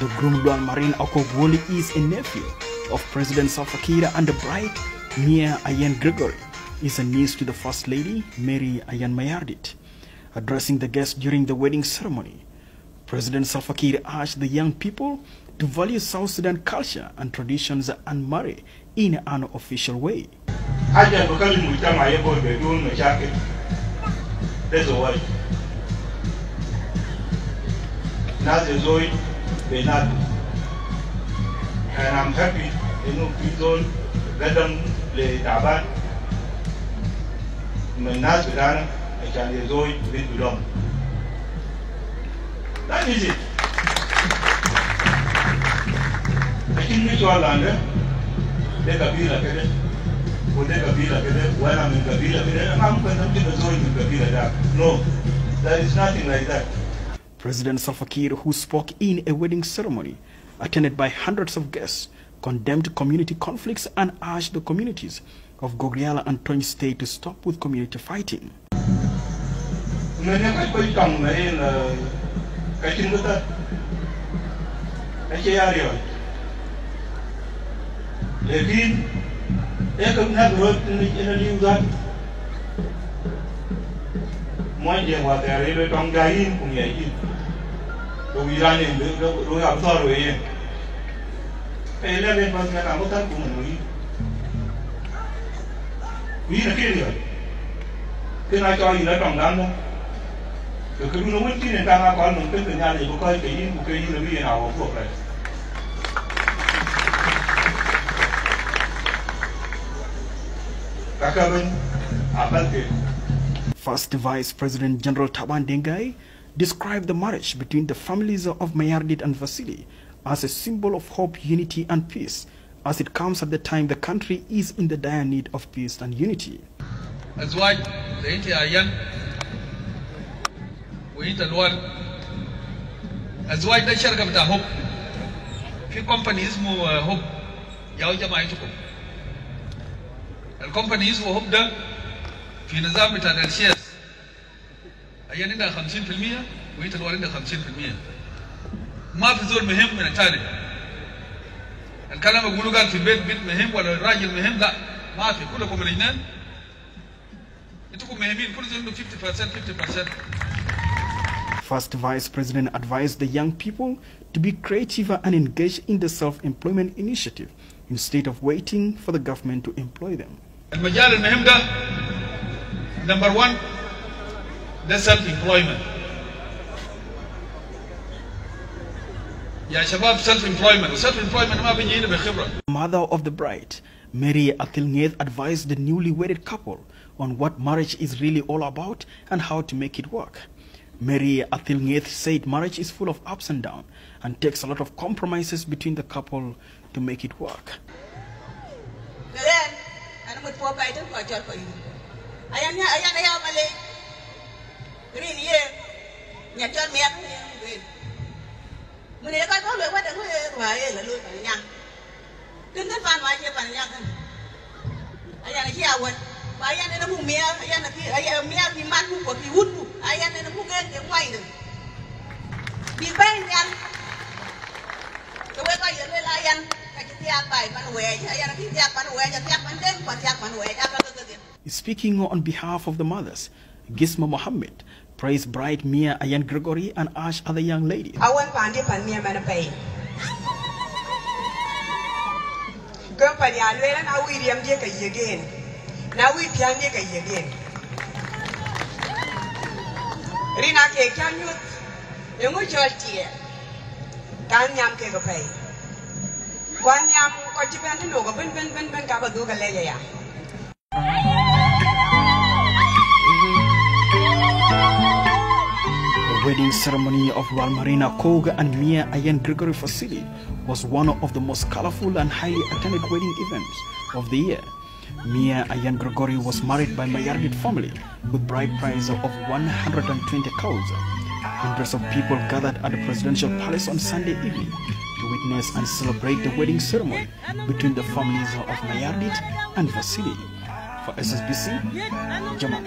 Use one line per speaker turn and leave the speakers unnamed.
The groom Lual Marine Akogwoli is a nephew of President Salva Kiir and the bride Mia Ayan Gregory is a niece to the First Lady Mary Ayan Mayardit. Addressing the guests during the wedding ceremony, President Salva Kiir urged the young people to value South Sudan culture and traditions and marry in an official way.
haja bakali mujtama yabo بدون مشاكل ده زواج ناس يزوج بيناتهم and I'm happy انه في زول قدم لتعبان من الناس بتاعنا عشان يزوج بنت بلون That is it. لكن في سؤال عندنا ده قبيلة كده وده قبيلة كده وأنا من قبيلة كده أنا ممكن أمشي أزوج من قبيلة ده. No, there is nothing like that.
President Salva Kiir, who spoke in a wedding ceremony attended by hundreds of guests, condemned community conflicts and urged the communities of Gogriala and Tonj State to stop with community fighting.
로이란에 로이 암사로 예. 엘레멘 만면 아무 탈 구는 로이. 위 이렇게 돼요. 그나 cho 이나 정난다. 그 그분 너무 뛰는 땅아 걸 넘게 그냥 이거 거의 개인 무게 있는 위에 나와 보고 그래. Kakabin, Abalke.
First Vice President General Taban Dengai described the marriage between the families of Mayardit and Vasily as a symbol of hope, unity, and peace, as it comes at the time the country is in the dire need of peace and unity.
الزواج ده انت عيان وانت الوان الزواج ده شركه بتاع هوب في كومباني اسمه هوب يا جماعتكم الكومباني اسمه هوب ده في نظام بتاع الشيرز عيان عندها 50% وانت الوان عندها 50% ما في زول مهم من الثاني الكلام يقولوا قال في البيت بنت مهم ولا الراجل مهم لا ما في كلكم الاثنين انتم مهمين كل زول 50% 50%
First Vice President advised the young people to be creative and engage in the self-employment initiative instead of waiting for the government to employ them.
المجال المهم ده نمبر 1 ده سيلف امبلويمنت يا شباب سيلف امبلويمنت وسيلف امبلويمنت ما بيجي هنا بخبره
Mother of the bride, Mary Athilngeth advised the newly wedded couple on what marriage is really all about and how to make it work. Mary Athilngeth said marriage is full of ups and downs and takes a lot of compromises between the couple to make it work.
Keren, ano da ko ye wa ye la lu pa nya. Kin kan fan wa che pa nya kan. Ayan ki awan. Ba ayan na mu mi ayan na ki ayan mi ki man ku ko ki wut ku. Ayan na mu gen ke wai de. Bi ben yan. Ko we ko ye le la ayan.
Speaking on behalf of the mothers, Gisma Mohammed praised bride Mia Ayan Gregory and urged other young ladies.
Ya lwe na wi riam dia ka yegen na wi pian dia ka yegen rina ke kyan yut yungu chol tie kan nyam ke ko pay kwan nyam ko ti ben no go ben ben ben ben ka ba du ka le ya
wedding ceremony of Lual Marine Akook and Mia Ayan Gregory Vasili was one of the most colorful and highly attended wedding events of the year. Mia Ayan Gregory was married by Mayardit family with bride price of 120 cows. Hundreds of people gathered at the presidential palace on Sunday evening to witness and celebrate the wedding ceremony between the families of Mayardit and Vasili. For SSBC, Jamal.